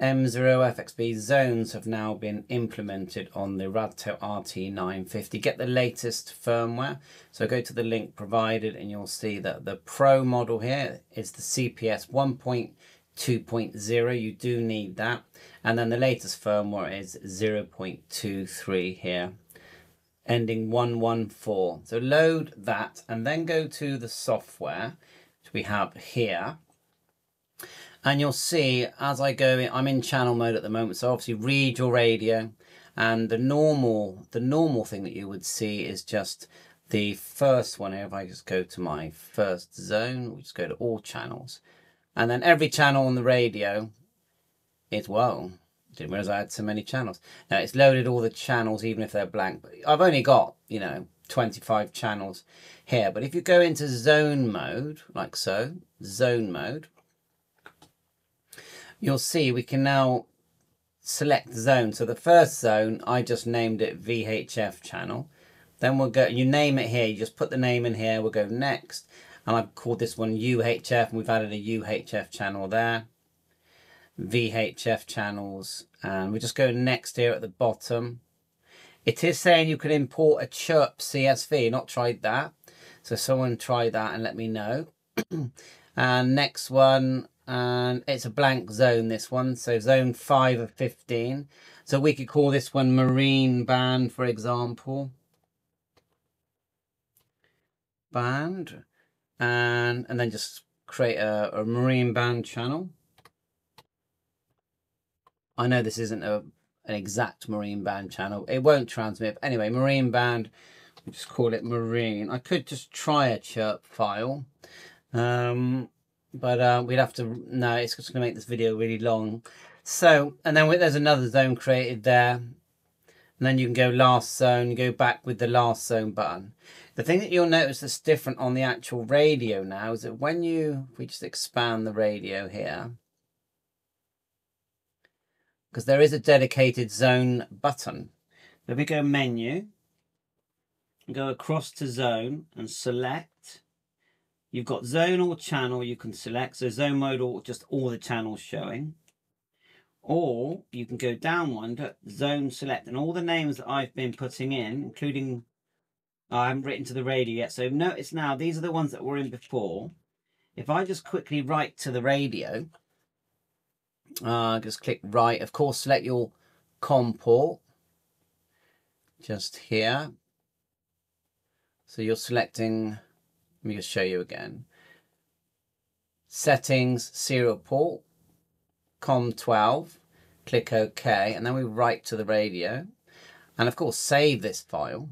M0 FXB zones have now been implemented on the Radtel RT950. Get the latest firmware. So go to the link provided and you'll see that the Pro model here is the CPS 1.2.0. You do need that. And then the latest firmware is 0.23 here, ending 114. So load that and then go to the software, which we have here and you'll see as I go I'm in channel mode at the moment so obviously read your radio. And the normal the normal thing that you would see is just the first one. Here if I just go to my first zone we just go to all channels. And then every channel on the radio is well didn't realize I had so many channels. Now it's loaded all the channels even if they're blank. But I've only got you know 25 channels here. But if you go into zone mode like so zone mode you'll see we can now select zone. So the first zone, I just named it VHF channel. Then we'll go, you name it here, you just put the name in here, we'll go next. And I've called this one UHF, and we've added a UHF channel there. VHF channels, and we just go next here at the bottom. It is saying you can import a chirp CSV, not tried that. So someone try that and let me know. and next one, and it's a blank zone this one. So zone 5 of 15 so we could call this one marine band for example. Band and and then just create a, a marine band channel. I know this isn't a an exact marine band channel. It won't transmit but anyway marine band we just call it marine. I could just try a chirp file. Um but uh, we'd have to no it's just going to make this video really long. So and then there's another zone created there. And then you can go last zone go back with the last zone button. The thing that you'll notice that's different on the actual radio now is that when you we just expand the radio here. Because there is a dedicated zone button. If we go menu go across to zone and select You've got zone or channel you can select. So zone mode or just all the channels showing. Or you can go down one to zone select. And all the names that I've been putting in, including, I haven't written to the radio yet. So notice now, these are the ones that were in before. If I just quickly write to the radio, uh, just click write. Of course, select your COM port. Just here. So you're selecting let me just show you again. Settings, serial port, COM12, click OK, and then we write to the radio. And of course, save this file.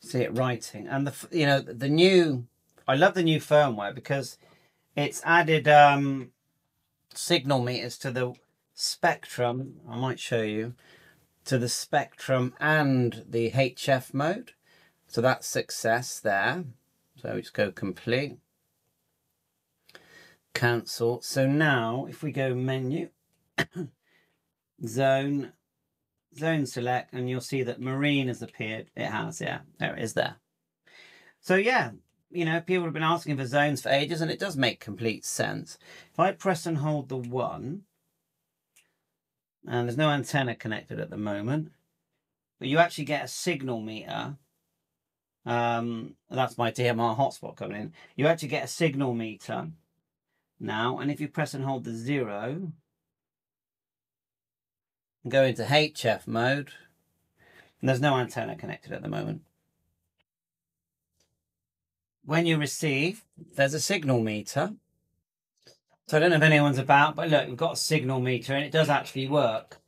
See it writing. And the you know the new, I love the new firmware because it's added um, signal meters to the spectrum. I might show you to the spectrum and the HF mode. So that's success there. So we just go complete. Cancel. So now if we go menu, zone, zone select, and you'll see that marine has appeared. It has, yeah. There it is there. So yeah, you know, people have been asking for zones for ages and it does make complete sense. If I press and hold the one, and there's no antenna connected at the moment, but you actually get a signal meter um, that's my DMR hotspot coming in. You actually get a signal meter now, and if you press and hold the zero, go into HF mode, and there's no antenna connected at the moment. When you receive, there's a signal meter. So I don't know if anyone's about, but look, we've got a signal meter and it does actually work.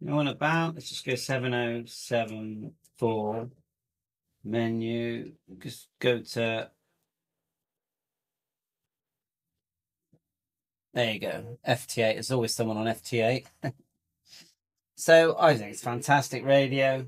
No one about. Let's just go 7074 menu. Just go to. There you go. FT8. There's always someone on FT8. so I think it's fantastic radio.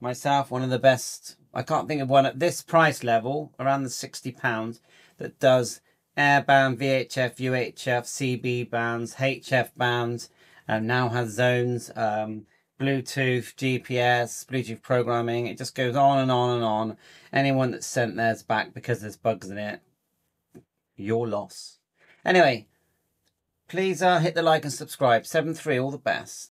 Myself, one of the best. I can't think of one at this price level, around the £60, that does airband, VHF, UHF, CB bands, HF bands, um, now has zones. Um, Bluetooth, GPS, Bluetooth programming. It just goes on and on and on. Anyone that's sent theirs back because there's bugs in it, your loss. Anyway, please uh, hit the like and subscribe. 7-3, all the best.